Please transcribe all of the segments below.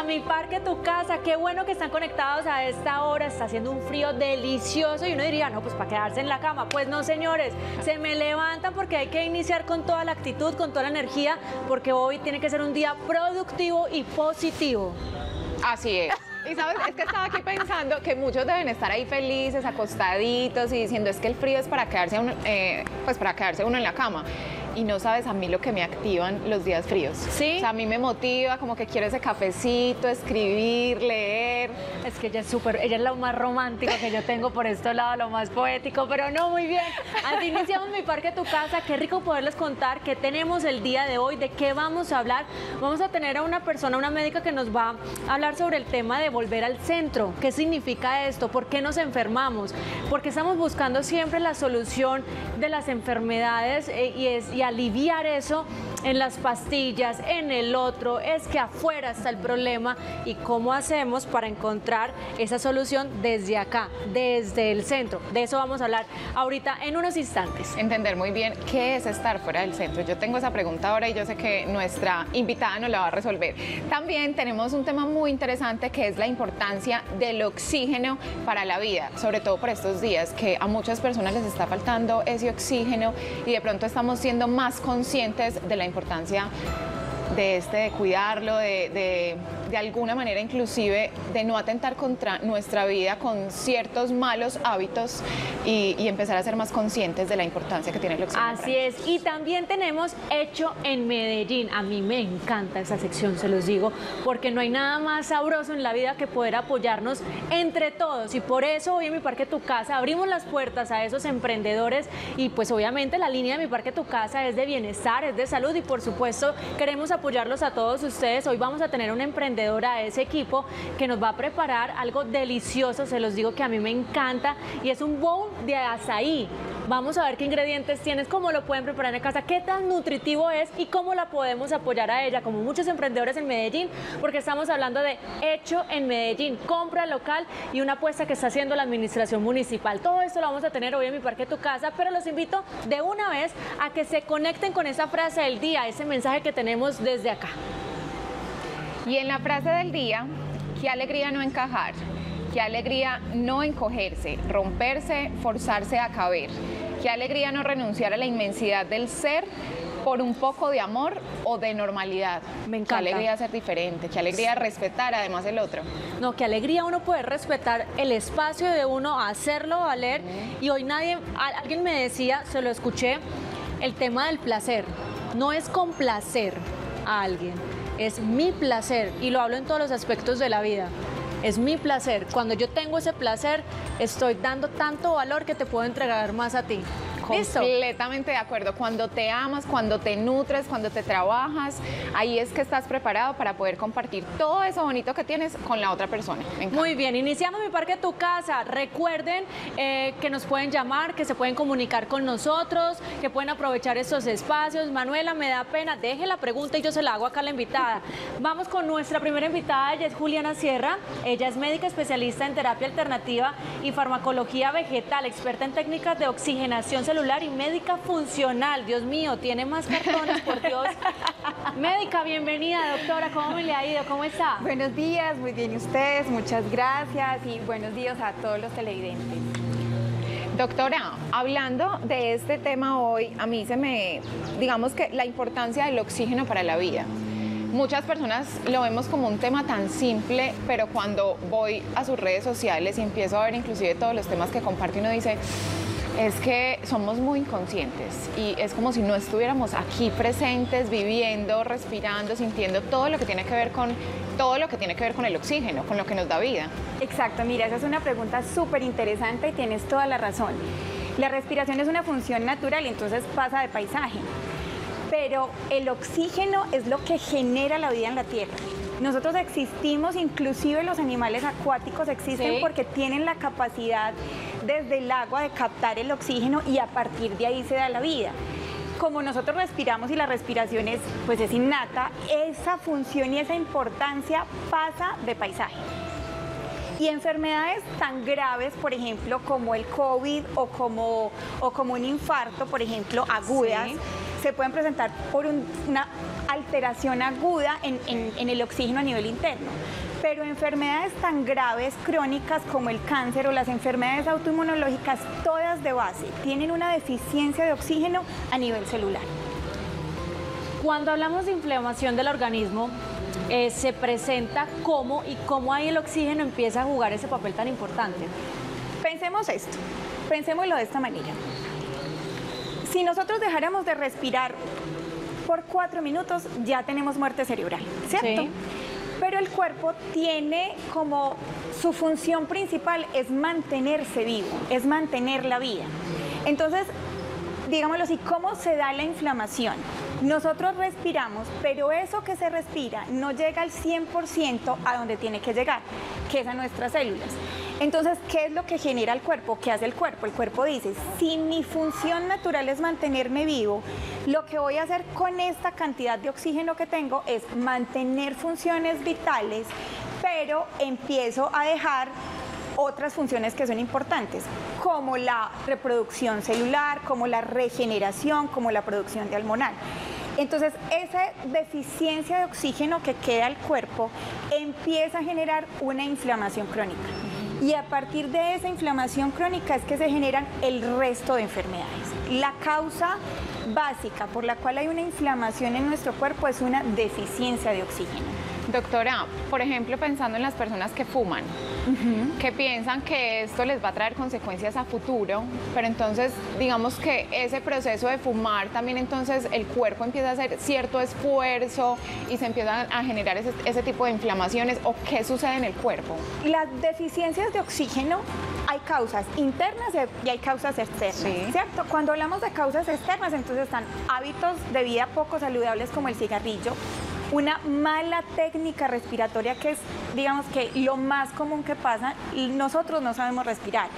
bienvenidos a mi parque, tu casa. Qué bueno que están conectados a esta hora. Está haciendo un frío delicioso y uno diría, no, pues para quedarse en la cama. Pues no, señores, se me levantan porque hay que iniciar con toda la actitud, con toda la energía, porque hoy tiene que ser un día productivo y positivo. Así es. Y sabes, es que estaba aquí pensando que muchos deben estar ahí felices, acostaditos y diciendo es que el frío es para quedarse uno, eh, pues para quedarse uno en la cama y no sabes a mí lo que me activan los días fríos. Sí. O sea, a mí me motiva como que quiero ese cafecito, escribir, leer. Es que ella es súper, ella es lo más romántico que yo tengo por este lado, lo más poético, pero no, muy bien. Así iniciamos mi parque, tu casa. Qué rico poderles contar qué tenemos el día de hoy, de qué vamos a hablar. Vamos a tener a una persona, una médica que nos va a hablar sobre el tema de volver al centro. ¿Qué significa esto? ¿Por qué nos enfermamos? Porque estamos buscando siempre la solución de las enfermedades eh, y, es, y aliviar eso en las pastillas, en el otro, es que afuera está el problema y cómo hacemos para encontrar esa solución desde acá, desde el centro. De eso vamos a hablar ahorita en unos instantes. Entender muy bien qué es estar fuera del centro. Yo tengo esa pregunta ahora y yo sé que nuestra invitada nos la va a resolver. También tenemos un tema muy interesante que es la importancia del oxígeno para la vida, sobre todo por estos días que a muchas personas les está faltando ese oxígeno y de pronto estamos siendo más conscientes de la importancia de este, de cuidarlo, de, de, de, alguna manera inclusive de no atentar contra nuestra vida con ciertos malos hábitos y, y empezar a ser más conscientes de la importancia que tiene el oxígeno. Así es, y también tenemos Hecho en Medellín. A mí me encanta esa sección, se los digo, porque no hay nada más sabroso en la vida que poder apoyarnos entre todos. Y por eso hoy en Mi Parque Tu Casa abrimos las puertas a esos emprendedores y pues obviamente la línea de Mi Parque Tu Casa es de bienestar, es de salud y por supuesto queremos apoyarlos a todos ustedes. Hoy vamos a tener una de ese equipo que nos va a preparar algo delicioso, se los digo que a mí me encanta y es un bowl de azaí. Vamos a ver qué ingredientes tienes, cómo lo pueden preparar en casa, qué tan nutritivo es y cómo la podemos apoyar a ella, como muchos emprendedores en Medellín, porque estamos hablando de hecho en Medellín, compra local y una apuesta que está haciendo la administración municipal. Todo esto lo vamos a tener hoy en mi parque tu casa, pero los invito de una vez a que se conecten con esa frase del día, ese mensaje que tenemos desde acá. Y en la frase del día, qué alegría no encajar, qué alegría no encogerse, romperse, forzarse a caber, qué alegría no renunciar a la inmensidad del ser por un poco de amor o de normalidad. Me encanta. Qué alegría ser diferente, qué alegría respetar además el otro. No, qué alegría uno poder respetar el espacio de uno, hacerlo valer. Y hoy nadie, alguien me decía, se lo escuché, el tema del placer. No es complacer a alguien, es mi placer. Y lo hablo en todos los aspectos de la vida. Es mi placer. Cuando yo tengo ese placer, estoy dando tanto valor que te puedo entregar más a ti. Completamente de acuerdo. Cuando te amas, cuando te nutres, cuando te trabajas, ahí es que estás preparado para poder compartir todo eso bonito que tienes con la otra persona. Muy bien, iniciando mi parque tu casa. Recuerden eh, que nos pueden llamar, que se pueden comunicar con nosotros, que pueden aprovechar estos espacios. Manuela, me da pena, deje la pregunta y yo se la hago acá a la invitada. Vamos con nuestra primera invitada, ella es Juliana Sierra. Ella es médica especialista en terapia alternativa y farmacología vegetal, experta en técnicas de oxigenación celular y médica funcional. Dios mío, tiene más cartones, por Dios. médica, bienvenida, doctora. ¿Cómo me le ha ido? ¿Cómo está? Buenos días, muy bien ustedes, muchas gracias y buenos días a todos los televidentes. Doctora, hablando de este tema hoy, a mí se me, digamos que la importancia del oxígeno para la vida. Muchas personas lo vemos como un tema tan simple, pero cuando voy a sus redes sociales y empiezo a ver inclusive todos los temas que comparte, uno dice, es que somos muy inconscientes y es como si no estuviéramos aquí presentes, viviendo, respirando, sintiendo todo lo que tiene que ver con todo lo que tiene que ver con el oxígeno, con lo que nos da vida. Exacto, mira, esa es una pregunta súper interesante y tienes toda la razón. La respiración es una función natural, entonces pasa de paisaje. Pero el oxígeno es lo que genera la vida en la Tierra. Nosotros existimos, inclusive los animales acuáticos existen Sí. porque tienen la capacidad desde el agua de captar el oxígeno y a partir de ahí se da la vida. Como nosotros respiramos y la respiración es, pues es innata, esa función y esa importancia pasa de paisaje. Y enfermedades tan graves, por ejemplo, como el COVID o como, o como un infarto, por ejemplo, agudas, Sí. Se pueden presentar por una alteración aguda en el oxígeno a nivel interno pero enfermedades tan graves, crónicas como el cáncer o las enfermedades autoinmunológicas, todas de base, tienen una deficiencia de oxígeno a nivel celular. Cuando hablamos de inflamación del organismo, eh, se presenta cómo y cómo ahí el oxígeno empieza a jugar ese papel tan importante. Pensemos esto, pensémoslo de esta manera. Si nosotros dejáramos de respirar por cuatro minutos, ya tenemos muerte cerebral, ¿cierto? Sí pero el cuerpo tiene como su función principal es mantenerse vivo, es mantener la vida. Entonces, digámoslo así, ¿cómo se da la inflamación? Nosotros respiramos, pero eso que se respira no llega al 100% a donde tiene que llegar, que es a nuestras células. Entonces, ¿qué es lo que genera el cuerpo? ¿Qué hace el cuerpo? El cuerpo dice, si mi función natural es mantenerme vivo, lo que voy a hacer con esta cantidad de oxígeno que tengo es mantener funciones vitales, pero empiezo a dejar otras funciones que son importantes, como la reproducción celular, como la regeneración, como la producción de almonal. Entonces, esa deficiencia de oxígeno que queda al cuerpo empieza a generar una inflamación crónica. Y a partir de esa inflamación crónica es que se generan el resto de enfermedades. La causa básica por la cual hay una inflamación en nuestro cuerpo es una deficiencia de oxígeno. Doctora, por ejemplo, pensando en las personas que fuman, que piensan que esto les va a traer consecuencias a futuro, pero entonces digamos que ese proceso de fumar también entonces el cuerpo empieza a hacer cierto esfuerzo y se empiezan a generar ese, tipo de inflamaciones o qué sucede en el cuerpo. Las deficiencias de oxígeno hay causas internas y hay causas externas, ¿cierto? Cuando hablamos de causas externas, entonces están hábitos de vida poco saludables como el cigarrillo, una mala técnica respiratoria que es, digamos que lo más común que pasa, nosotros no sabemos respirar.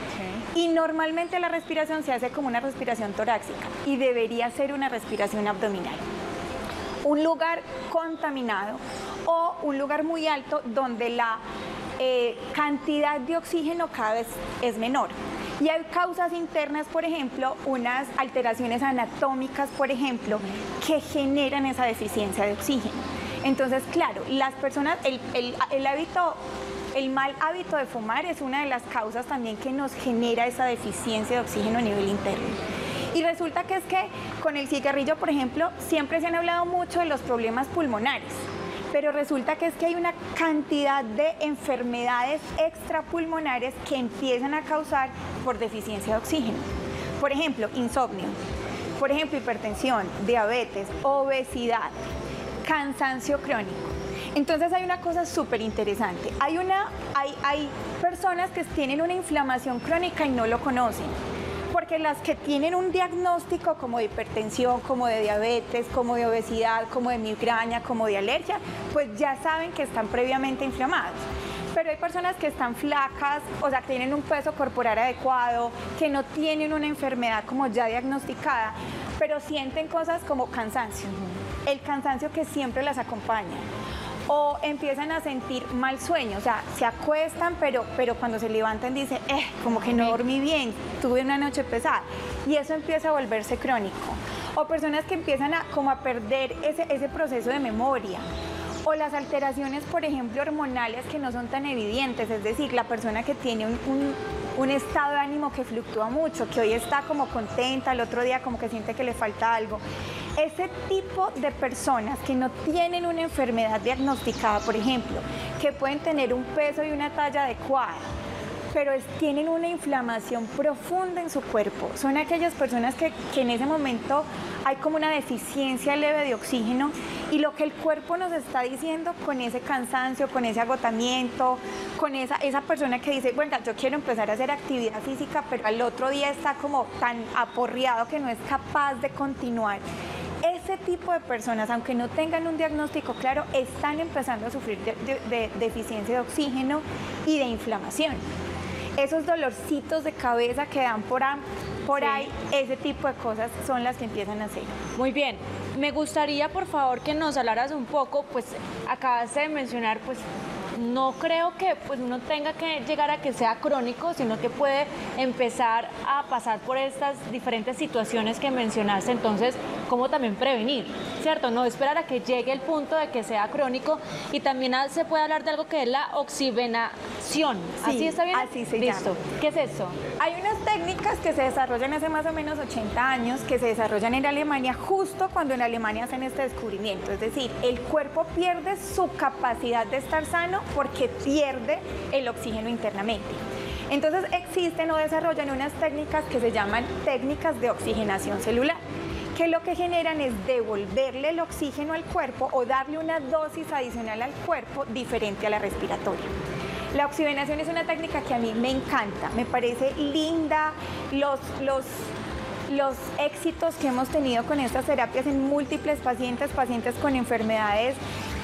Y normalmente la respiración se hace como una respiración torácica y debería ser una respiración abdominal. Un lugar contaminado o un lugar muy alto donde la eh, cantidad de oxígeno cada vez es menor. Y hay causas internas, por ejemplo, unas alteraciones anatómicas, por ejemplo, que generan esa deficiencia de oxígeno. Entonces, claro, las personas, el, hábito el mal hábito de fumar es una de las causas también que nos genera esa deficiencia de oxígeno a nivel interno. Y resulta que es que con el cigarrillo, por ejemplo, siempre se han hablado mucho de los problemas pulmonares, pero resulta que es que hay una cantidad de enfermedades extrapulmonares que empiezan a causar por deficiencia de oxígeno. Por ejemplo, insomnio, por ejemplo, hipertensión, diabetes, obesidad, cansancio crónico. Entonces hay una cosa súper interesante. Hay, hay, hay personas que tienen una inflamación crónica y no lo conocen. Porque las que tienen un diagnóstico como de hipertensión, como de diabetes, como de obesidad, como de migraña, como de alergia, pues ya saben que están previamente inflamados pero hay personas que están flacas, o sea, que tienen un peso corporal adecuado, que no tienen una enfermedad como ya diagnosticada, pero sienten cosas como cansancio el cansancio que siempre las acompaña o empiezan a sentir mal sueño, o sea, se acuestan, pero, pero cuando se levantan dicen, eh, como que no dormí bien, tuve una noche pesada, y eso empieza a volverse crónico. O personas que empiezan a, como a perder ese, ese proceso de memoria. O las alteraciones, por ejemplo, hormonales que no son tan evidentes, es decir, la persona que tiene un, un estado de ánimo que fluctúa mucho, que hoy está como contenta, el otro día como que siente que le falta algo. Ese tipo de personas que no tienen una enfermedad diagnosticada, por ejemplo, que pueden tener un peso y una talla adecuada, pero tienen una inflamación profunda en su cuerpo. Son aquellas personas que, en ese momento hay como una deficiencia leve de oxígeno y lo que el cuerpo nos está diciendo con ese cansancio, con ese agotamiento, con esa, esa persona que dice, bueno, yo quiero empezar a hacer actividad física, pero al otro día está como tan aporreado que no es capaz de continuar ese tipo de personas, aunque no tengan un diagnóstico claro, están empezando a sufrir de, deficiencia de oxígeno y de inflamación. Esos dolorcitos de cabeza que dan por, por ahí, ese tipo de cosas son las que empiezan a hacer. Muy bien, me gustaría por favor que nos hablaras un poco, pues acabaste de mencionar pues no creo que pues uno tenga que llegar a que sea crónico, sino que puede empezar a pasar por estas diferentes situaciones que mencionaste. Entonces, ¿cómo también prevenir? ¿Cierto? No esperar a que llegue el punto de que sea crónico y también se puede hablar de algo que es la oxigenación. ¿Así está bien? Así se Listo. ¿Qué es eso? Hay unas técnicas que se desarrollan hace más o menos 80 años, que se desarrollan en Alemania justo cuando en Alemania hacen este descubrimiento. Es decir, el cuerpo pierde su capacidad de estar sano porque pierde el oxígeno internamente. Entonces existen o desarrollan unas técnicas que se llaman técnicas de oxigenación celular que lo que generan es devolverle el oxígeno al cuerpo o darle una dosis adicional al cuerpo diferente a la respiratoria. La oxigenación es una técnica que a mí me encanta, me parece linda, los, los, los éxitos que hemos tenido con estas terapias en múltiples pacientes, pacientes con enfermedades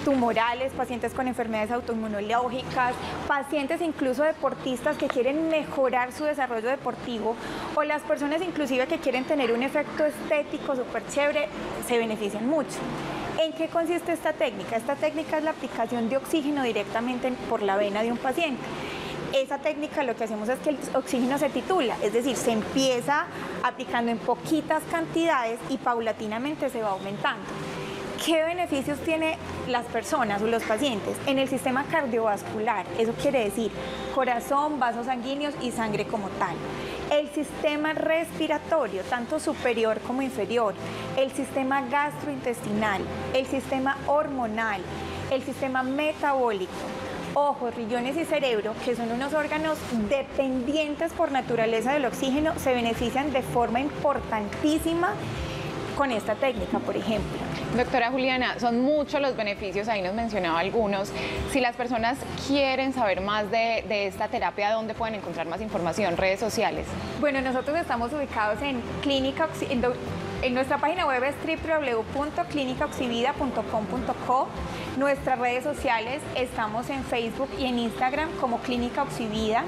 tumorales, pacientes con enfermedades autoinmunológicas, pacientes incluso deportistas que quieren mejorar su desarrollo deportivo o las personas inclusive que quieren tener un efecto estético súper chévere, se benefician mucho. ¿En qué consiste esta técnica? Esta técnica es la aplicación de oxígeno directamente por la vena de un paciente. Esa técnica lo que hacemos es que el oxígeno se titula, es decir, se empieza aplicando en poquitas cantidades y paulatinamente se va aumentando. ¿Qué beneficios tiene las personas o los pacientes? En el sistema cardiovascular, eso quiere decir corazón, vasos sanguíneos y sangre como tal. El sistema respiratorio, tanto superior como inferior, el sistema gastrointestinal, el sistema hormonal, el sistema metabólico, ojos, riñones y cerebro, que son unos órganos dependientes por naturaleza del oxígeno, se benefician de forma importantísima con esta técnica, por ejemplo. Doctora Juliana, son muchos los beneficios, ahí nos mencionaba algunos. Si las personas quieren saber más de, esta terapia, ¿dónde pueden encontrar más información? ¿Redes sociales? Bueno, nosotros estamos ubicados en Clínica en, en nuestra página web es www.clinicaoxivida.com.co. Nuestras redes sociales estamos en Facebook y en Instagram como Clínica Oxivida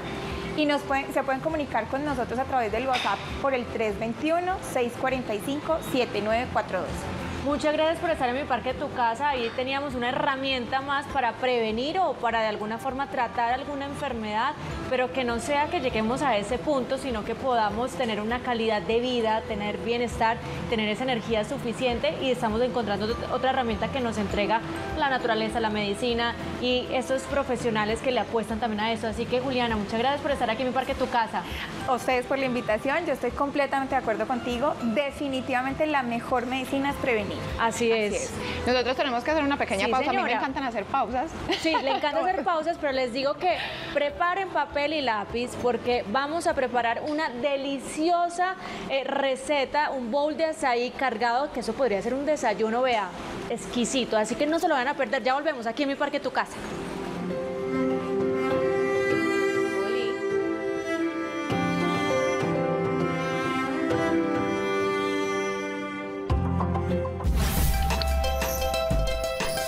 y nos se pueden comunicar con nosotros a través del WhatsApp por el 321-645-7942. Muchas gracias por estar en mi parque tu casa. Ahí teníamos una herramienta más para prevenir o para de alguna forma tratar alguna enfermedad, pero que no sea que lleguemos a ese punto, sino que podamos tener una calidad de vida, tener bienestar, tener esa energía suficiente y estamos encontrando otra herramienta que nos entrega la naturaleza, la medicina y estos profesionales que le apuestan también a eso. Así que Juliana, muchas gracias por estar aquí en mi parque tu casa. A ustedes por la invitación, yo estoy completamente de acuerdo contigo. Definitivamente la mejor medicina es prevenir. Así, es. Nosotros tenemos que hacer una pequeña pausa. A mí me encantan hacer pausas. Sí, le encanta hacer pausas, pero les digo que preparen papel y lápiz porque vamos a preparar una deliciosa eh, receta, un bowl de azaí cargado, que eso podría ser un desayuno, vea, exquisito. Así que no se lo van a perder. Ya volvemos aquí en mi parque Tu Casa.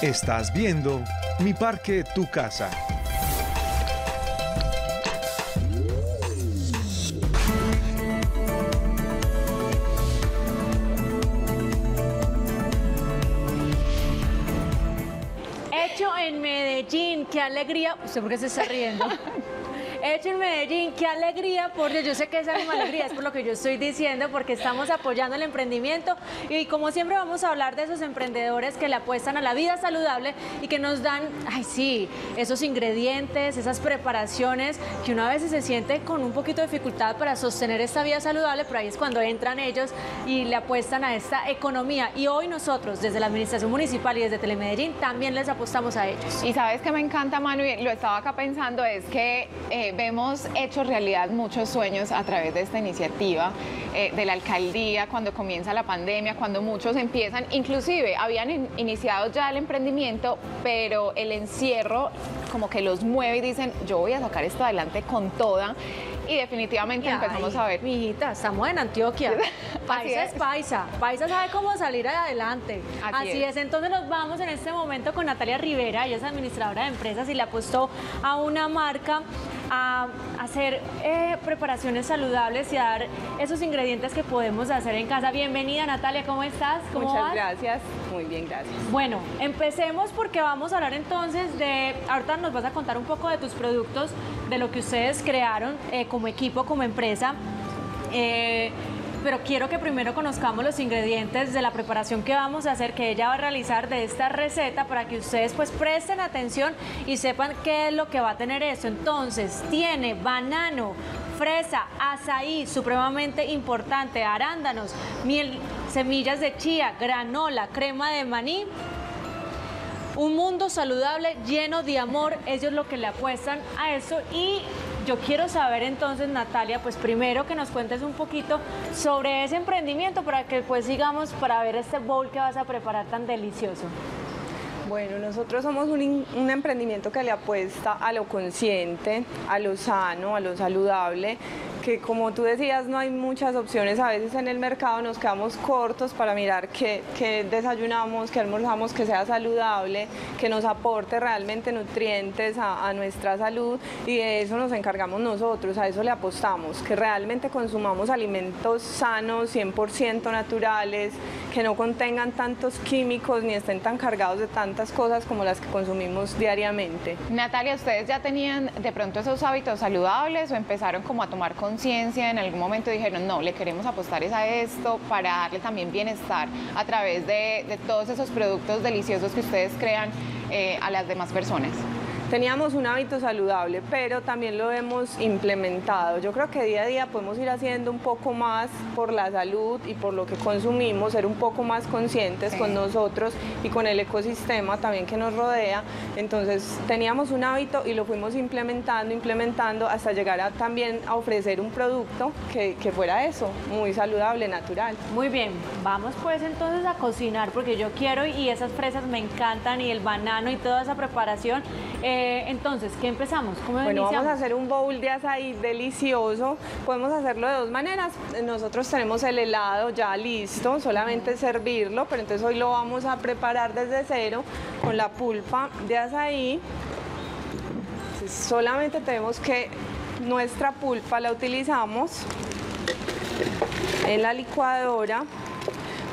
Estás viendo Mi Parque, Tu Casa. Hecho en Medellín, qué alegría. ¿Usted por qué se está riendo? hecho en Medellín. Qué alegría, porque yo sé que esa misma alegría es por lo que yo estoy diciendo, porque estamos apoyando el emprendimiento y como siempre vamos a hablar de esos emprendedores que le apuestan a la vida saludable y que nos dan, ay sí, esos ingredientes, esas preparaciones que uno a veces se siente con un poquito de dificultad para sostener esta vida saludable, pero ahí es cuando entran ellos y le apuestan a esta economía. Y hoy nosotros, desde la Administración Municipal y desde Telemedellín, también les apostamos a ellos. Y sabes que me encanta, Manu, y lo estaba acá pensando, es que eh, hemos hecho realidad muchos sueños a través de esta iniciativa eh, de la alcaldía, cuando comienza la pandemia, cuando muchos empiezan, inclusive habían iniciado ya el emprendimiento, pero el encierro como que los mueve y dicen, yo voy a sacar esto adelante con toda y definitivamente empezamos a ver. Mi hijita, estamos en Antioquia. paisa es. paisa, paisa sabe cómo salir adelante. Así, Así es. es. entonces nos vamos en este momento con Natalia Rivera, ella es administradora de empresas y le apostó a una marca a hacer eh, preparaciones saludables y a dar esos ingredientes que podemos hacer en casa. Bienvenida Natalia, ¿cómo estás? ¿Cómo Muchas vas? gracias, muy bien, gracias. Bueno, empecemos porque vamos a hablar entonces de, ahorita nos vas a contar un poco de tus productos, de lo que ustedes crearon eh, como equipo, como empresa. Eh, pero quiero que primero conozcamos los ingredientes de la preparación que vamos a hacer, que ella va a realizar de esta receta para que ustedes pues presten atención y sepan qué es lo que va a tener esto. Entonces, tiene banano, fresa, azaí, supremamente importante, arándanos, miel, semillas de chía, granola, crema de maní, un mundo saludable lleno de amor, ellos lo que le apuestan a eso y yo quiero saber entonces Natalia, pues primero que nos cuentes un poquito sobre ese emprendimiento para que pues sigamos para ver este bowl que vas a preparar tan delicioso. Bueno, nosotros somos un, un emprendimiento que le apuesta a lo consciente, a lo sano, a lo saludable, que como tú decías, no hay muchas opciones. A veces en el mercado nos quedamos cortos para mirar qué, qué desayunamos, qué almorzamos, que sea saludable, que nos aporte realmente nutrientes a, a nuestra salud y de eso nos encargamos nosotros, a eso le apostamos, que realmente consumamos alimentos sanos, 100% naturales, que no contengan tantos químicos ni estén tan cargados de tantas cosas como las que consumimos diariamente. Natalia, ¿ustedes ya tenían de pronto esos hábitos saludables o empezaron como a tomar conciencia en algún momento dijeron, no, le queremos apostar es a esto para darle también bienestar a través de, de todos esos productos deliciosos que ustedes crean eh, a las demás personas? Teníamos un hábito saludable, pero también lo hemos implementado. Yo creo que día a día podemos ir haciendo un poco más por la salud y por lo que consumimos, ser un poco más conscientes Sí. con nosotros y con el ecosistema también que nos rodea. Entonces teníamos un hábito y lo fuimos implementando, implementando hasta llegar a también a ofrecer un producto que, que fuera eso, muy saludable, natural. Muy bien, vamos pues entonces a cocinar porque yo quiero y esas fresas me encantan y el banano y toda esa preparación. Eh, entonces, ¿qué empezamos? ¿Cómo Bueno, iniciamos? vamos a hacer un bowl de azaí delicioso. Podemos hacerlo de dos maneras. Nosotros tenemos el helado ya listo, solamente servirlo, pero entonces hoy lo vamos a preparar desde cero con la pulpa de azaí. Entonces, solamente tenemos que nuestra pulpa la utilizamos en la licuadora.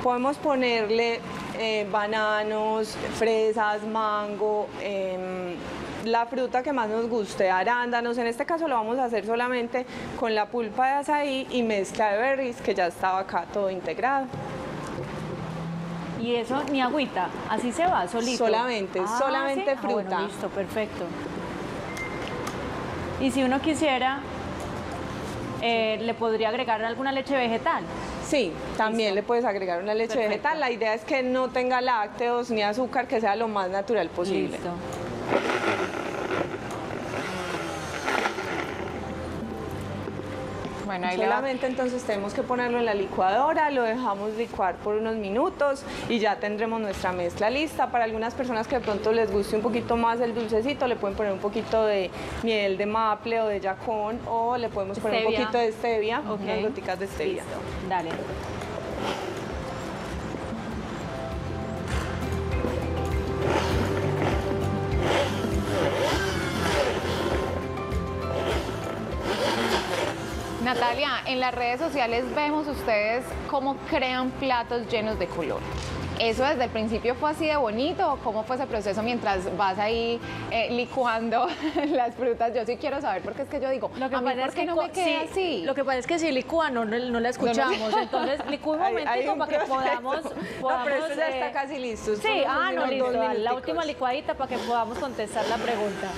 Podemos ponerle eh, bananos, fresas, mango, em, la fruta que más nos guste, arándanos. En este caso lo vamos a hacer solamente con la pulpa de azaí y mezcla de berries que ya estaba acá todo integrado. Y eso ni agüita, así se va, solito. Solamente, solamente ¿sí? Ah, bueno, fruta. listo, perfecto. Y si uno quisiera, eh, le podría agregar alguna leche vegetal. Sí, también Listo. le puedes agregar una leche Perfecto. vegetal. La idea es que no tenga lácteos ni azúcar, que sea lo más natural posible. Listo. Bueno, ahí Solamente entonces tenemos que ponerlo en la licuadora, lo dejamos licuar por unos minutos y ya tendremos nuestra mezcla lista. Para algunas personas que de pronto les guste un poquito más el dulcecito, le pueden poner un poquito de miel de maple o de yacón o le podemos poner un poquito de stevia, Ok. unas goticas de stevia. Listo, dale. En las redes sociales vemos ustedes cómo crean platos llenos de color. ¿Eso desde el principio fue así de bonito o cómo fue ese proceso mientras vas ahí eh, licuando las frutas? Yo sí quiero saber porque es que yo digo, Lo que a mí pasa ¿por es que no me queda sí, así? Lo que pasa es que si licúa no, no, no la escuchamos, entonces licúa un un para que podamos, No, pero esto ya eh, está casi listo. Sí, ah, no, listo, la última licuadita para que podamos contestar la pregunta.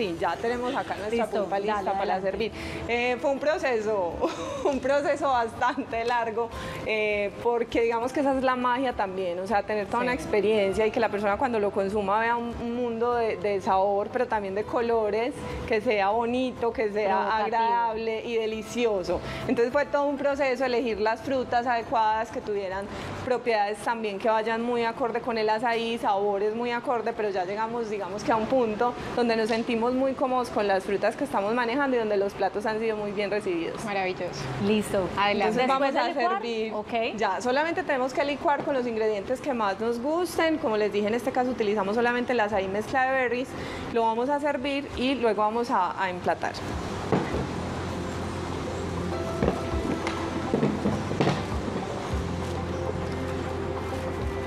Sí, ya tenemos acá nuestra Listo, pulpa lista dale, para servir. Eh, fue un proceso, un proceso bastante largo, eh, porque digamos que esa es la magia también, o sea, tener toda una experiencia y que la persona cuando lo consuma vea un, un mundo de, de sabor, pero también de colores, que sea bonito, que sea agradable y delicioso. Entonces fue todo un proceso, elegir las frutas adecuadas que tuvieran propiedades también que vayan muy acorde con el azaí, sabores muy acorde, pero ya llegamos, digamos que a un punto donde nos sentimos muy cómodos con las frutas que estamos manejando y donde los platos han sido muy bien recibidos. Maravilloso. Listo. Adelante. Entonces vamos a licuar, servir. ok. Ya, solamente tenemos que licuar con los ingredientes que más nos gusten. Como les dije, en este caso utilizamos solamente la azaí mezcla de berries. Lo vamos a servir y luego vamos a, a emplatar.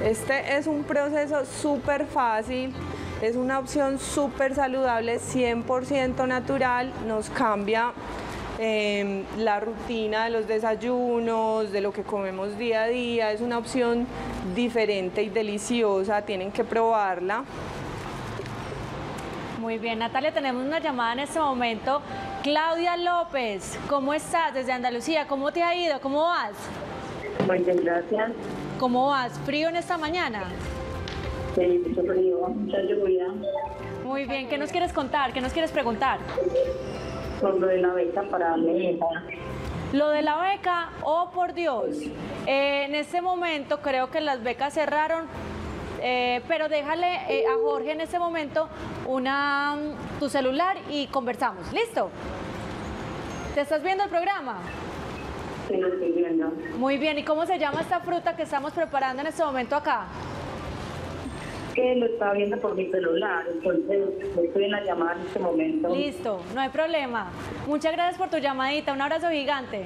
Este es un proceso súper fácil, es una opción súper saludable, 100% natural, nos cambia eh, la rutina de los desayunos, de lo que comemos día a día, es una opción diferente y deliciosa, tienen que probarla. Muy bien, Natalia, tenemos una llamada en este momento. Claudia López, ¿cómo estás desde Andalucía? ¿Cómo te ha ido? ¿Cómo vas? Muy bien, gracias. ¿Cómo vas? ¿Frío en esta mañana? Sí, mucho frío, mucha lluvia. Muy bien, ¿qué nos quieres contar? ¿Qué nos quieres preguntar? Por lo de la beca para mi hija. Lo de la beca, oh por Dios, eh, en este momento creo que las becas cerraron, eh, pero déjale eh, a Jorge en este momento una, mm, tu celular y conversamos. ¿Listo? ¿Te estás viendo el programa? Sí, lo estoy viendo. Muy bien, ¿y cómo se llama esta fruta que estamos preparando en este momento acá? Que lo estaba viendo por mi celular, entonces estoy en la llamada en este momento. Listo, no hay problema. Muchas gracias por tu llamadita, un abrazo gigante.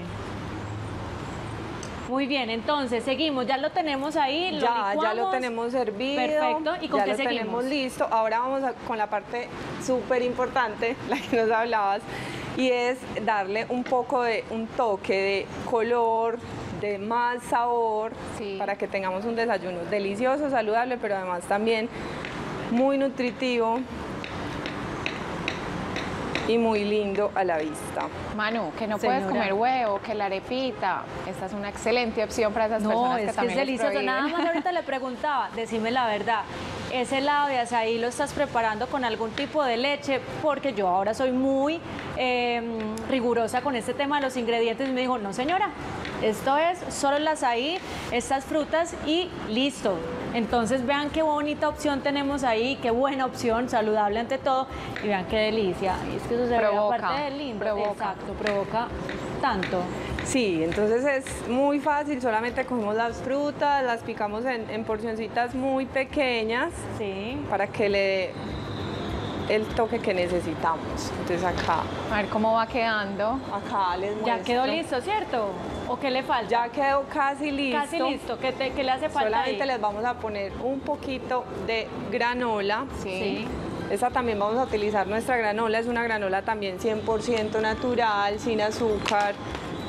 Muy bien, entonces seguimos, ya lo tenemos ahí, lo Ya, ya lo tenemos servido. Perfecto, ¿y con ya qué lo seguimos? tenemos listo. Ahora vamos a- con la parte súper importante, la que nos hablabas, y es darle un poco de un toque de color, de más sabor, Sí. para que tengamos un desayuno delicioso, saludable, pero además también muy nutritivo y muy lindo a la vista. Manu, que no puedes comer huevo, que la arepita. Esta es una excelente opción para esas No, personas es que es también les delicioso. Nada más ahorita le preguntaba, decime la verdad, ese helado de azaí lo estás preparando con algún tipo de leche, porque yo ahora soy muy eh, rigurosa con este tema de los ingredientes y me dijo, no señora, esto es solo el azaí, estas frutas y listo. Entonces vean qué bonita opción tenemos ahí, qué buena opción, saludable ante todo, y vean qué delicia. Es que eso se ve Provoca, aparte de lindo, provoca. exacto, provoca tanto. Sí, entonces es muy fácil, solamente cogemos las frutas, las picamos en, en porcioncitas muy pequeñas Sí. para que le dé el toque que necesitamos. Entonces acá, A ver cómo va quedando. acá les Ya muestro. quedó listo, ¿cierto? ¿O qué le falta? Ya quedó casi listo. Casi listo. ¿Qué, te- qué le hace falta Solamente ahí? les vamos a poner un poquito de granola. Sí. Esta también vamos a utilizar nuestra granola, es una granola también 100% natural, sin azúcar,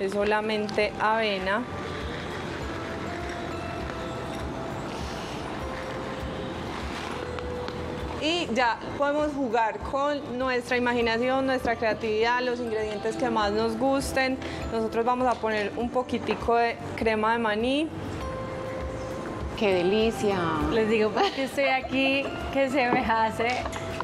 es solamente avena. Y ya podemos jugar con nuestra imaginación, nuestra creatividad, los ingredientes que más nos gusten. Nosotros vamos a poner un poquitico de crema de maní. ¡Qué delicia! Les digo porque estoy aquí que se me hace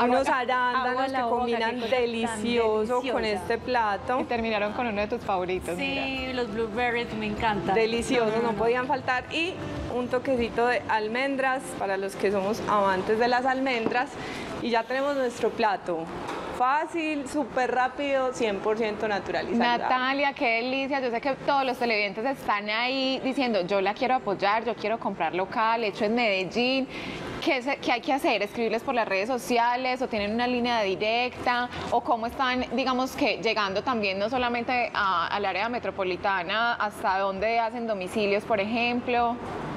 unos agua arándanos que boca, combinan delicioso con este plato. Y terminaron con uno de tus favoritos. mira. Sí, los blueberries me encantan. Deliciosos, no no. podían faltar. Y un toquecito de almendras para los que somos amantes de las almendras. Y ya tenemos nuestro plato. Fácil, súper rápido, 100% natural y saludable. Natalia, qué delicia. Yo sé que todos los televidentes están ahí diciendo, yo la quiero apoyar, yo quiero comprar local, hecho en Medellín. ¿Qué, qué hay que hacer? ¿Escribirles por las redes sociales o tienen una línea directa? ¿O cómo están, digamos que llegando también no solamente al área metropolitana, hasta dónde hacen domicilios, por ejemplo?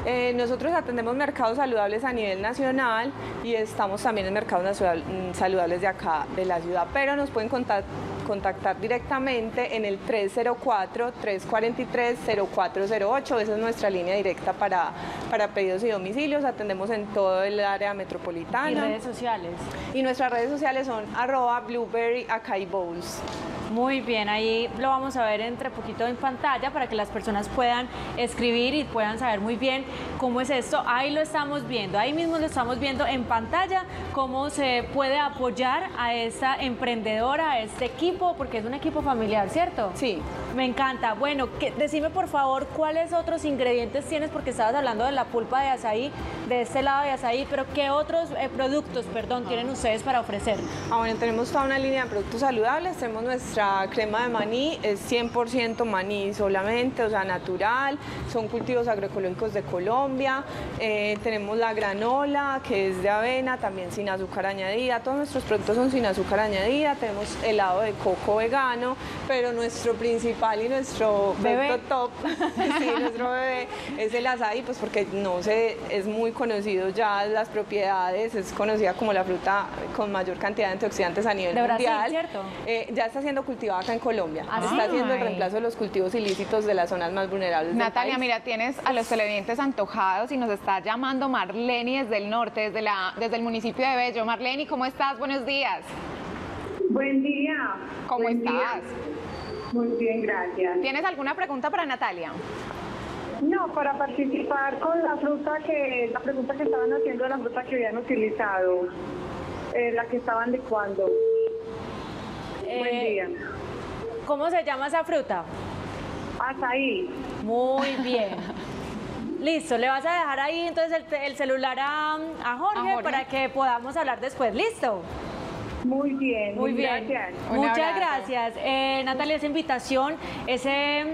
Eh, nosotros atendemos mercados saludables a nivel nacional y estamos también en mercados mm, saludables de acá, de la ciudad, pero nos pueden contac- contactar directamente en el 304-343-0408. Esa es nuestra línea directa para, para pedidos y domicilios. Atendemos en todo el área Y metropolitana. redes sociales. Y nuestras redes sociales son arroba blueberry acai bowls. Muy bien, ahí lo vamos a ver entre poquito en pantalla para que las personas puedan escribir y puedan saber muy bien cómo es esto. Ahí lo estamos viendo, ahí mismo lo estamos viendo en pantalla, cómo se puede apoyar a esta emprendedora, a este equipo, porque es un equipo familiar, ¿cierto? Sí, Me encanta. Bueno, que, decime por favor cuáles otros ingredientes tienes, porque estabas hablando de la pulpa de azaí, de este lado de azaí, pero qué otros eh, productos, perdón, tienen ustedes para ofrecer. Ah, bueno, tenemos toda una línea de productos saludables. Tenemos nuestra crema de maní, es 100% maní solamente, o sea, natural. Son cultivos agroecológicos de Colombia. Eh, tenemos la granola, que es de avena, también sin azúcar añadida. Todos nuestros productos son sin azúcar añadida. Tenemos helado de coco vegano, pero nuestro principal y nuestro Bebé. top, sí, nuestro bebé, es el azaí, pues porque no sé, es muy conocido ya las propiedades, es conocida como la fruta con mayor cantidad de antioxidantes a nivel De Brasil, mundial. ¿cierto? Eh, ya está siendo cultivada acá en Colombia. ¿Ah, está haciendo el reemplazo de los cultivos ilícitos de las zonas más vulnerables del Natalia, país. mira, tienes a los televidentes antojados y nos está llamando Marleni desde el norte, desde, la, desde el municipio de Bello. Marleni, ¿cómo estás? Buenos días. Buen día. ¿Cómo Buen estás? día. Muy bien, gracias. ¿Tienes alguna pregunta para Natalia? No, para participar con la fruta que, la pregunta que estaban haciendo la fruta que habían utilizado, eh, la que estaban licuando. Buen Eh, día. ¿Cómo se llama esa fruta? Azaí. Muy bien. Listo, le vas a dejar ahí entonces el, celular a, a Jorge, A Jorge. para que podamos hablar después. ¿Listo? Muy bien. Muy bien. Gracias. Muchas gracias. Eh, Natalia, esa invitación, ese,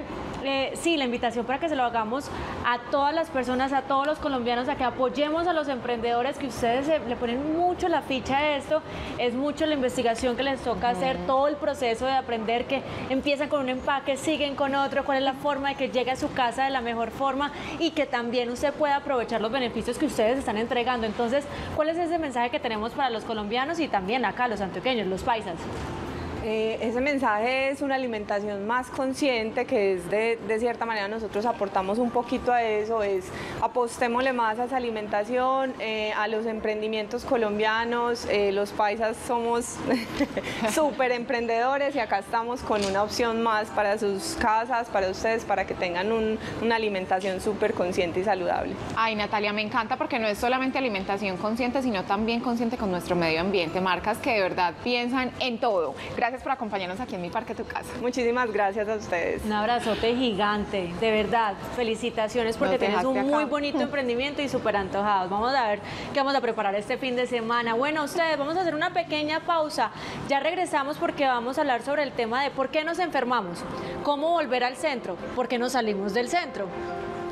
eh, sí, la invitación para que se lo hagamos a todas las personas, a todos los colombianos, a que apoyemos a los emprendedores, que ustedes se- le ponen mucho la ficha a esto, es mucho la investigación que les toca hacer, todo el proceso de aprender que empiezan con un empaque, siguen con otro, cuál es la forma de que llegue a su casa de la mejor forma y que también usted pueda aprovechar los beneficios que ustedes están entregando. Entonces, ¿cuál es ese mensaje que tenemos para los colombianos y también acá, los antioqueños, los paisas? Eh, ese mensaje es una alimentación más consciente, que es de, cierta manera nosotros aportamos un poquito a eso, es apostémosle más a esa alimentación, eh, a los emprendimientos colombianos, eh, los paisas somos súper emprendedores y acá estamos con una opción más para sus casas, para ustedes, para que tengan un- una alimentación súper consciente y saludable. Ay, Natalia, me encanta porque no es solamente alimentación consciente, sino también consciente con nuestro medio ambiente. Marcas que de verdad piensan en todo. Gracias por acompañarnos aquí en mi parque, tu casa. Muchísimas gracias a ustedes. Un abrazote gigante, de verdad. Felicitaciones porque tienes un acá. muy bonito emprendimiento y súper antojados. Vamos a ver qué vamos a preparar este fin de semana. Bueno, ustedes, vamos a hacer una pequeña pausa. Ya regresamos porque vamos a hablar sobre el tema de por qué nos enfermamos, cómo volver al centro, por qué nos salimos del centro.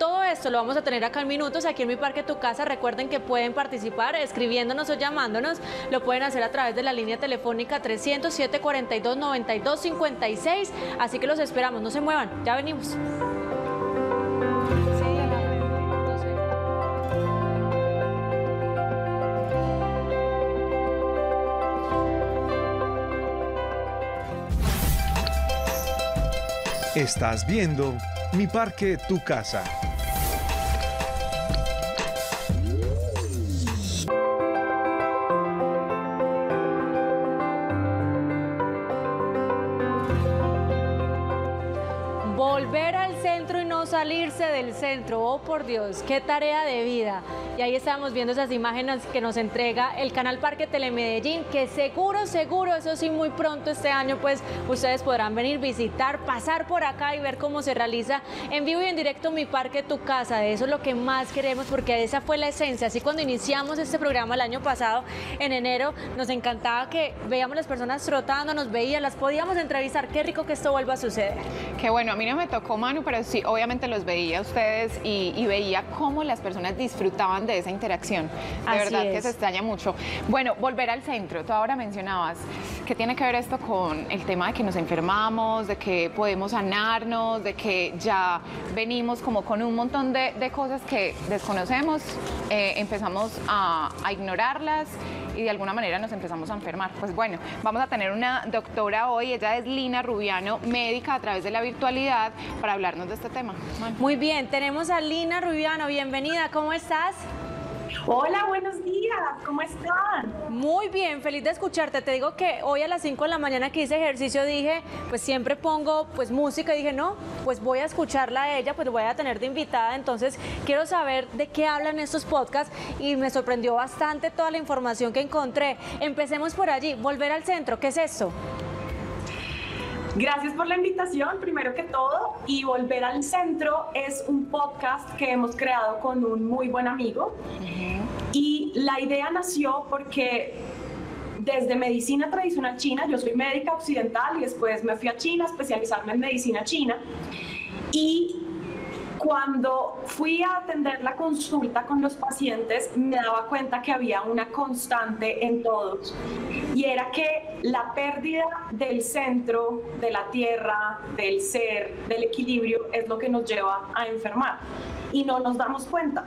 Todo esto lo vamos a tener acá en minutos aquí en mi parque Tu Casa. Recuerden que pueden participar escribiéndonos o llamándonos. Lo pueden hacer a través de la línea telefónica 307 42 92 56. Así que los esperamos. No se muevan. Ya venimos. Estás viendo Mi Parque, Tu Casa. Centro. Oh, por Dios, qué tarea de vida. Y ahí estamos viendo esas imágenes que nos entrega el canal Parque Telemedellín, que seguro, seguro, eso sí, muy pronto este año, pues ustedes podrán venir, visitar, pasar por acá y ver cómo se realiza en vivo y en directo Mi Parque Tu Casa. Eso es lo que más queremos, porque esa fue la esencia. Así cuando iniciamos este programa el año pasado, en enero, nos encantaba que veíamos las personas trotando, nos veían, las podíamos entrevistar. Qué rico que esto vuelva a suceder. Qué bueno, a mí no me tocó Manu, pero sí, obviamente los veía a ustedes y, y veía cómo las personas disfrutaban de esa interacción. De Así verdad que es. se extraña mucho. Bueno, volver al centro. Tú ahora mencionabas que tiene que ver esto con el tema de que nos enfermamos, de que podemos sanarnos, de que ya venimos como con un montón de, de cosas que desconocemos, eh, empezamos a, a ignorarlas y de alguna manera nos empezamos a enfermar. Pues bueno, vamos a tener una doctora hoy, ella es Lina Rubiano, médica a través de la virtualidad, para hablarnos de este tema. Muy bien, tenemos a Lina Rubiano, bienvenida, ¿cómo estás? Hola, buenos días, ¿cómo están? Muy bien, feliz de escucharte. Te digo que hoy a las 5 de la mañana que hice ejercicio dije, pues siempre pongo pues música y dije, no, pues voy a escucharla a ella, pues voy a tener de invitada, entonces quiero saber de qué hablan estos podcasts y me sorprendió bastante toda la información que encontré. Empecemos por allí, volver al centro, ¿qué es esto? Gracias por la invitación, primero que todo. Y Volver al Centro es un podcast que hemos creado con un muy buen amigo. Y la idea nació porque desde medicina tradicional china, yo soy médica occidental y después me fui a China a especializarme en medicina china. Y cuando fui a atender la consulta con los pacientes, me daba cuenta que había una constante en todos y era que la pérdida del centro, de la tierra, del ser, del equilibrio es lo que nos lleva a enfermar y no nos damos cuenta.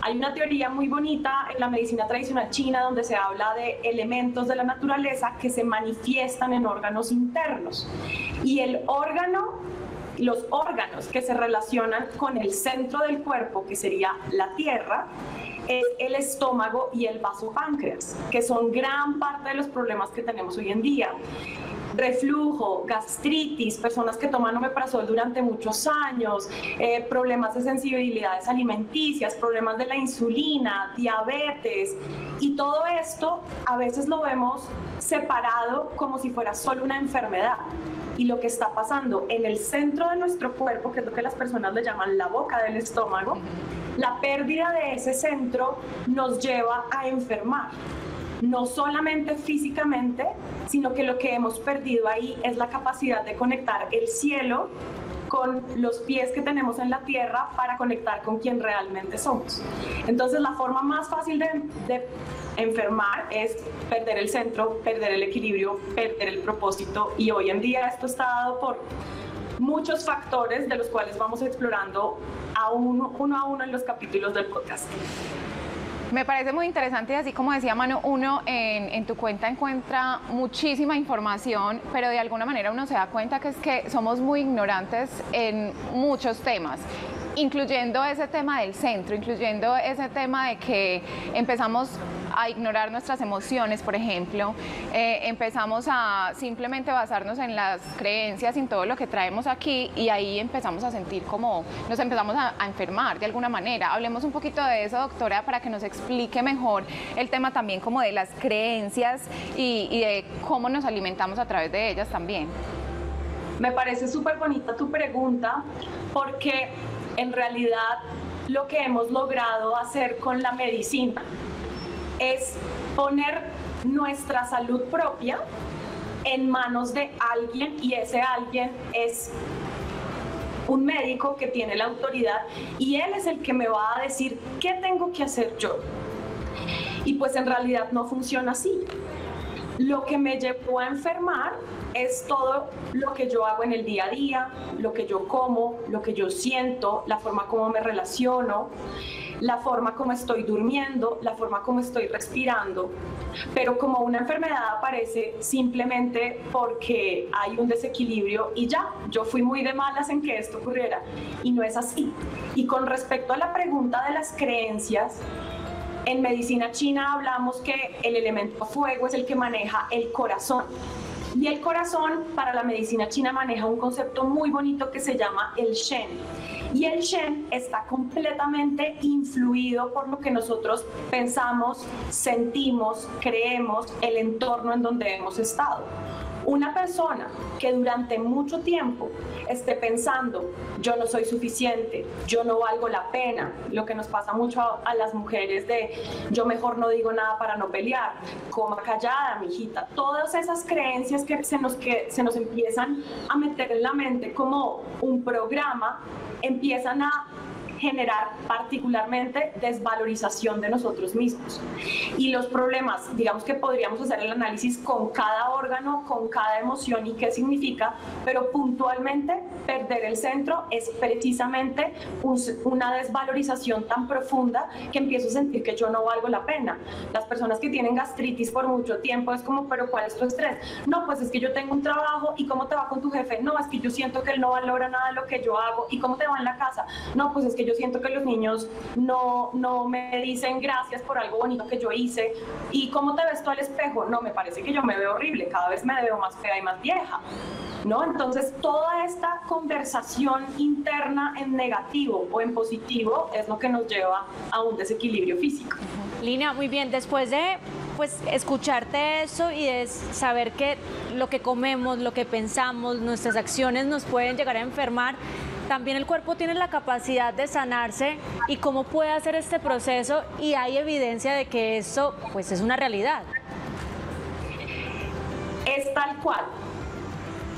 Hay una teoría muy bonita en la medicina tradicional china donde se habla de elementos de la naturaleza que se manifiestan en órganos internos. Y el órgano los órganos que se relacionan con el centro del cuerpo, que sería la tierra, es el estómago y el vaso páncreas, que son gran parte de los problemas que tenemos hoy en día. Reflujo, gastritis, personas que toman omeprazol durante muchos años, eh, problemas de sensibilidades alimenticias, problemas de la insulina, diabetes, y todo esto a veces lo vemos separado como si fuera solo una enfermedad y lo que está pasando en el centro de nuestro cuerpo, que es lo que las personas le llaman la boca del estómago, la pérdida de ese centro nos lleva a enfermar. No solamente físicamente, sino que lo que hemos perdido ahí es la capacidad de conectar el cielo con los pies que tenemos en la tierra para conectar con quien realmente somos. Entonces la forma más fácil de, de enfermar es perder el centro, perder el equilibrio, perder el propósito y hoy en día esto está dado por muchos factores de los cuales vamos explorando a uno, uno a uno en los capítulos del podcast. Me parece muy interesante y así como decía Manu, uno en, en, tu cuenta encuentra muchísima información, pero de alguna manera uno se da cuenta que es que somos muy ignorantes en muchos temas incluyendo ese tema del centro, incluyendo ese tema de que empezamos a ignorar nuestras emociones, por ejemplo, eh, empezamos a simplemente basarnos en las creencias, en todo lo que traemos aquí y ahí empezamos a sentir como nos empezamos a, enfermar de alguna manera. Hablemos un poquito de eso, doctora, para que nos explique mejor el tema también como de las creencias y, y de cómo nos alimentamos a través de ellas también. Me parece súper bonita tu pregunta porque en realidad lo que hemos logrado hacer con la medicina es poner nuestra salud propia en manos de alguien y ese alguien es un médico que tiene la autoridad y él es el que me va a decir qué tengo que hacer yo. Y pues en realidad no funciona así. Lo que me llevó a enfermar es todo lo que yo hago en el día a día, lo que yo como, lo que yo siento, la forma como me relaciono, la forma como estoy durmiendo, la forma como estoy respirando. Pero como una enfermedad aparece simplemente porque hay un desequilibrio y ya, yo fui muy de malas en que esto ocurriera y no es así. Y con respecto a la pregunta de las creencias, en medicina china hablamos que el elemento fuego es el que maneja el corazón. Y el corazón para la medicina china maneja un concepto muy bonito que se llama el Shen. Y el Shen está completamente influido por lo que nosotros pensamos, sentimos, creemos, el entorno en donde hemos estado. Una persona que durante mucho tiempo esté pensando, yo no soy suficiente, yo no valgo la pena, lo que nos pasa mucho a, las mujeres de yo mejor no digo nada para no pelear, coma callada, mijita, todas esas creencias que se nos, que se nos empiezan a meter en la mente como un programa, empiezan a generar particularmente desvalorización de nosotros mismos. Y los problemas, digamos que podríamos hacer el análisis con cada órgano, con cada emoción y qué significa, pero puntualmente perder el centro es precisamente una desvalorización tan profunda que empiezo a sentir que yo no valgo la pena. Las personas que tienen gastritis por mucho tiempo es como, pero ¿cuál es tu estrés? No, pues es que yo tengo un trabajo y ¿cómo te va con tu jefe? No, es que yo siento que él no valora nada de lo que yo hago. ¿Y cómo te va en la casa? No, pues es que yo yo siento que los niños no, no me dicen gracias por algo bonito que yo hice. ¿Y cómo te ves tú al espejo? No, me parece que yo me veo horrible, cada vez me veo más fea y más vieja. ¿No? Entonces, toda esta conversación interna en negativo o en positivo es lo que nos lleva a un desequilibrio físico. Lina, muy bien, después de pues escucharte eso y de saber que lo que comemos, lo que pensamos, nuestras acciones nos pueden llegar a enfermar, también el cuerpo tiene la capacidad de sanarse y cómo puede hacer este proceso y hay evidencia de que eso pues es una realidad. Es tal cual.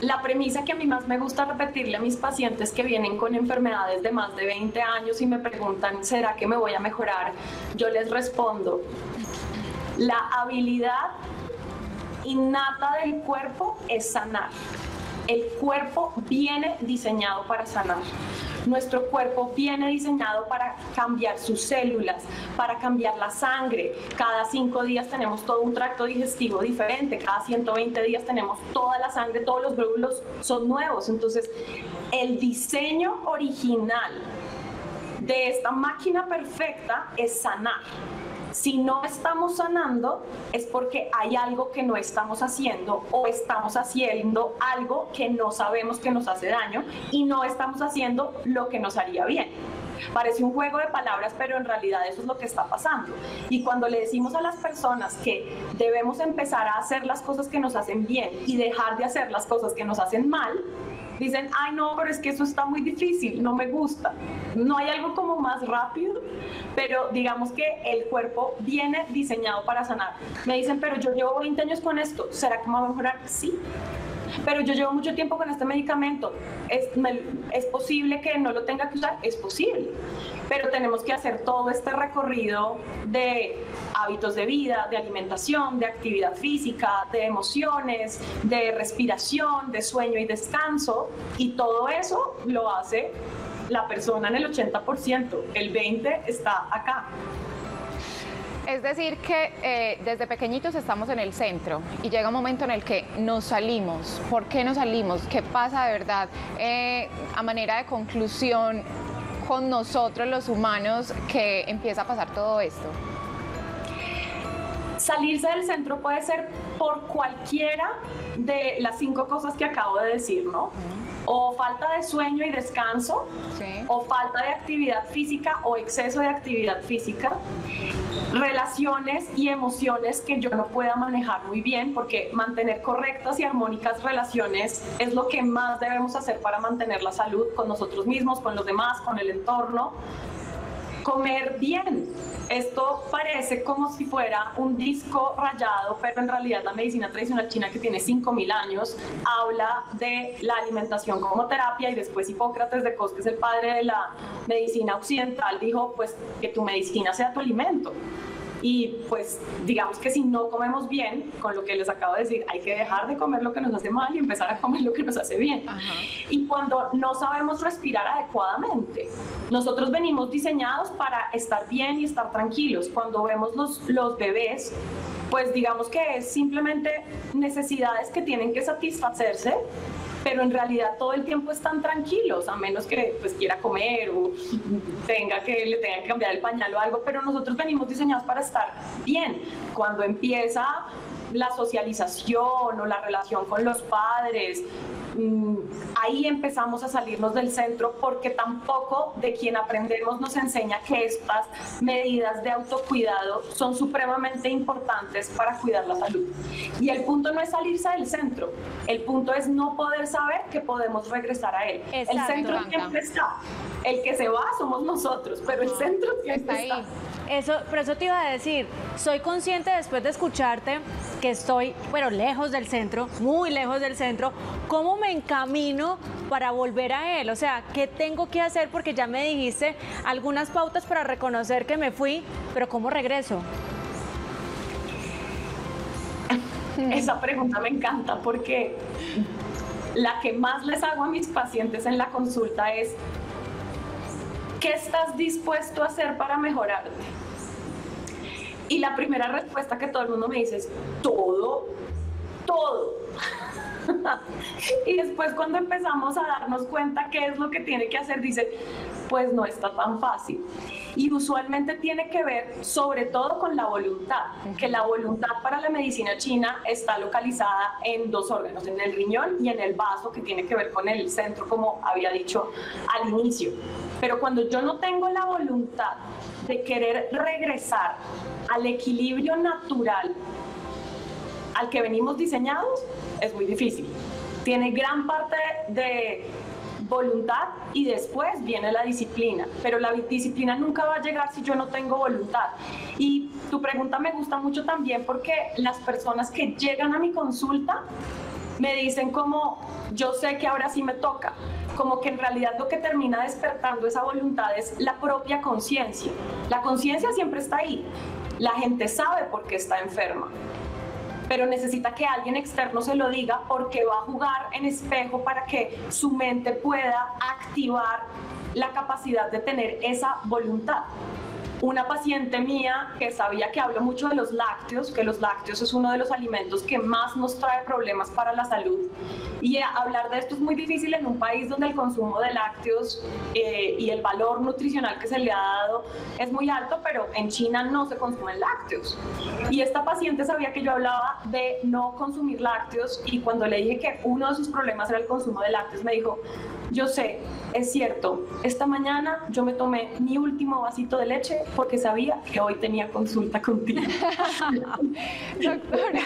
La premisa que a mí más me gusta repetirle a mis pacientes que vienen con enfermedades de más de 20 años y me preguntan, ¿será que me voy a mejorar? Yo les respondo, la habilidad innata del cuerpo es sanar. El cuerpo viene diseñado para sanar. Nuestro cuerpo viene diseñado para cambiar sus células, para cambiar la sangre. Cada cinco días tenemos todo un tracto digestivo diferente, cada 120 días tenemos toda la sangre, todos los glóbulos son nuevos. Entonces, el diseño original de esta máquina perfecta es sanar. Si no estamos sanando es porque hay algo que no estamos haciendo o estamos haciendo algo que no sabemos que nos hace daño y no estamos haciendo lo que nos haría bien. Parece un juego de palabras, pero en realidad eso es lo que está pasando. Y cuando le decimos a las personas que debemos empezar a hacer las cosas que nos hacen bien y dejar de hacer las cosas que nos hacen mal, dicen, ay no, pero es que eso está muy difícil, no me gusta. No hay algo como más rápido, pero digamos que el cuerpo viene diseñado para sanar. Me dicen, pero yo llevo 20 años con esto, ¿será que me va a mejorar? Sí. Pero yo llevo mucho tiempo con este medicamento. ¿Es, ¿Es posible que no lo tenga que usar? Es posible. Pero tenemos que hacer todo este recorrido de hábitos de vida, de alimentación, de actividad física, de emociones, de respiración, de sueño y descanso. Y todo eso lo hace la persona en el 80%. El 20% está acá. Es decir, que eh, desde pequeñitos estamos en el centro y llega un momento en el que nos salimos. ¿Por qué nos salimos? ¿Qué pasa de verdad? Eh, a manera de conclusión, con nosotros los humanos, que empieza a pasar todo esto. Salirse del centro puede ser por cualquiera de las cinco cosas que acabo de decir, ¿no? O falta de sueño y descanso, o falta de actividad física o exceso de actividad física, relaciones y emociones que yo no pueda manejar muy bien, porque mantener correctas y armónicas relaciones es lo que más debemos hacer para mantener la salud con nosotros mismos, con los demás, con el entorno comer bien. Esto parece como si fuera un disco rayado, pero en realidad la medicina tradicional china que tiene 5.000 años habla de la alimentación como terapia y después Hipócrates de Cos, que es el padre de la medicina occidental, dijo pues que tu medicina sea tu alimento. Y pues digamos que si no comemos bien, con lo que les acabo de decir, hay que dejar de comer lo que nos hace mal y empezar a comer lo que nos hace bien. Y cuando no sabemos respirar adecuadamente, nosotros venimos diseñados para estar bien y estar tranquilos. Cuando vemos los, los bebés, pues digamos que es simplemente necesidades que tienen que satisfacerse pero en realidad todo el tiempo están tranquilos, a menos que pues quiera comer o tenga que le tenga que cambiar el pañal o algo, pero nosotros venimos diseñados para estar bien. Cuando empieza la socialización o la relación con los padres, Mm, ahí empezamos a salirnos del centro porque tampoco de quien aprendemos nos enseña que estas medidas de autocuidado son supremamente importantes para cuidar la salud. Y el punto no es salirse del centro, el punto es no poder saber que podemos regresar a él. el centro siempre está. El que se va somos nosotros, pero el centro siempre está. Ahí. Eso, pero eso te iba a decir, soy consciente después de escucharte que estoy, pero lejos del centro, muy lejos del centro, ¿cómo me encamino para volver a él? O sea, ¿qué tengo que hacer? Porque ya me dijiste algunas pautas para reconocer que me fui, pero ¿cómo regreso? Esa pregunta me encanta porque la que más les hago a mis pacientes en la consulta es, ¿qué estás dispuesto a hacer para mejorarte? Y la primera respuesta que todo el mundo me dice es todo, todo. y después cuando empezamos a darnos cuenta qué es lo que tiene que hacer, dice, pues no está tan fácil. Y usualmente tiene que ver sobre todo con la voluntad, que la voluntad para la medicina china está localizada en dos órganos, en el riñón y en el vaso, que tiene que ver con el centro, como había dicho al inicio. Pero cuando yo no tengo la voluntad de querer regresar al equilibrio natural al que venimos diseñados, es muy difícil. Tiene gran parte de voluntad y después viene la disciplina, pero la disciplina nunca va a llegar si yo no tengo voluntad. Y tu pregunta me gusta mucho también porque las personas que llegan a mi consulta me dicen como, yo sé que ahora sí me toca, como que en realidad lo que termina despertando esa voluntad es la propia conciencia. La conciencia siempre está ahí, la gente sabe por qué está enferma, pero necesita que alguien externo se lo diga porque va a jugar en espejo para que su mente pueda activar la capacidad de tener esa voluntad una paciente mía que sabía que hablo mucho de los lácteos, que los lácteos es uno de los alimentos que más nos trae problemas para la salud. Y hablar de esto es muy difícil en un país donde el consumo de lácteos eh, y el valor nutricional que se le ha dado es muy alto, pero en China no se consumen lácteos. Y esta paciente sabía que yo hablaba de no consumir lácteos y cuando le dije que uno de sus problemas era el consumo de lácteos, me dijo, yo sé, es cierto, esta mañana yo me tomé mi último vasito de leche porque sabía que hoy tenía consulta contigo. Doctora.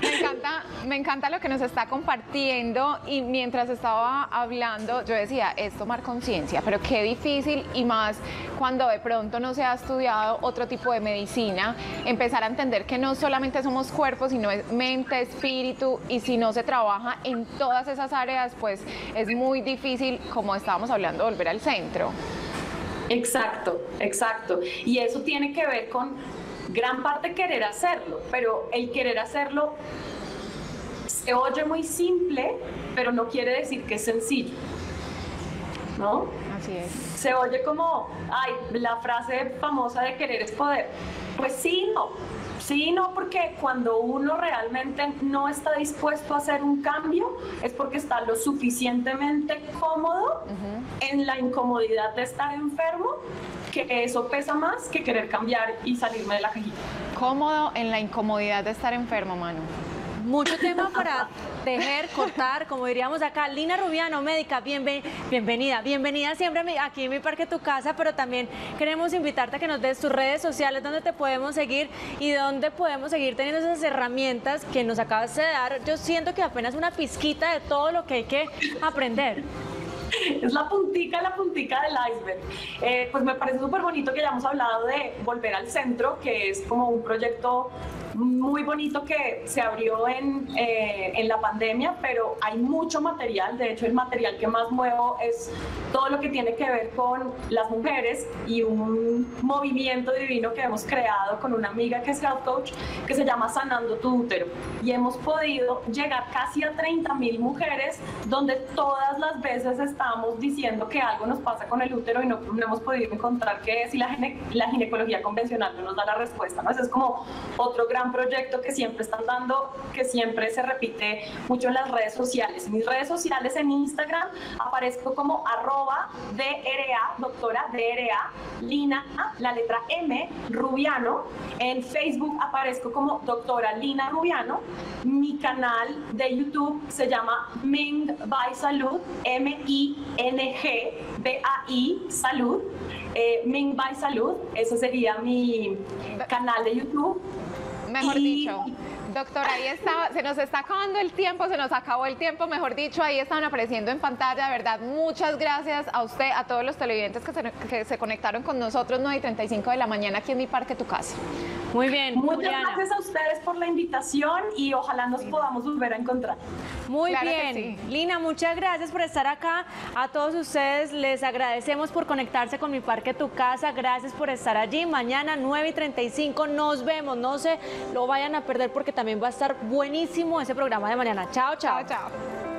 Me encanta, me encanta lo que nos está compartiendo y mientras estaba hablando yo decía, es tomar conciencia, pero qué difícil y más cuando de pronto no se ha estudiado otro tipo de medicina, empezar a entender que no solamente somos cuerpos, sino es mente, espíritu y si no se trabaja en todas esas áreas, pues es muy difícil, como estábamos hablando, volver al centro. Exacto, exacto. Y eso tiene que ver con gran parte querer hacerlo, pero el querer hacerlo se oye muy simple, pero no quiere decir que es sencillo. ¿No? Así es. Se oye como, ay, la frase famosa de querer es poder. Pues sí, no. Sí, no, porque cuando uno realmente no está dispuesto a hacer un cambio es porque está lo suficientemente cómodo en la incomodidad de estar enfermo, que eso pesa más que querer cambiar y salirme de la cajita. Cómodo en la incomodidad de estar enfermo, mano. Mucho tema para tejer, cortar, como diríamos acá. Lina Rubiano, médica, bienvenida. Bienvenida siempre aquí en mi Parque Tu Casa, pero también queremos invitarte a que nos des tus redes sociales, donde te podemos seguir y donde podemos seguir teniendo esas herramientas que nos acabas de dar. Yo siento que apenas una pizquita de todo lo que hay que aprender es la puntica, la puntica del iceberg. Eh, pues me parece súper bonito que hayamos hablado de Volver al Centro, que es como un proyecto muy bonito que se abrió en, eh, en la pandemia, pero hay mucho material. De hecho, el material que más muevo es todo lo que tiene que ver con las mujeres y un movimiento divino que hemos creado con una amiga que es health coach que se llama Sanando tu útero. Y hemos podido llegar casi a 30 mil mujeres donde todas las veces estamos diciendo que algo nos pasa con el útero y no, hemos podido encontrar qué es y la, la ginecología convencional no nos da la respuesta. ¿no? Ese es como otro gran proyecto que siempre están dando, que siempre se repite mucho en las redes sociales. En mis redes sociales en Instagram aparezco como arroba DRA, doctora DRA, Lina, la letra M, Rubiano. En Facebook aparezco como doctora Lina Rubiano. Mi canal de YouTube se llama Ming by Salud, M-I-N-G B-A-I Salud. Eh, Ming by Salud, ese sería mi canal de YouTube. Mejor dicho. Doctora, ahí está, se nos está acabando el tiempo, se nos acabó el tiempo, mejor dicho, ahí están apareciendo en pantalla, verdad, muchas gracias a usted, a todos los televidentes que se, que se conectaron con nosotros 9 y 35 de la mañana aquí en mi parque, tu casa. Muy bien. Muchas gracias a ustedes por la invitación y ojalá nos podamos volver a encontrar. Muy bien. Lina, muchas gracias por estar acá. A todos ustedes les agradecemos por conectarse con mi parque Tu Casa. Gracias por estar allí. Mañana 9 y 35 nos vemos. No se lo vayan a perder porque también va a estar buenísimo ese programa de mañana. Chao, chao. Chao, chao.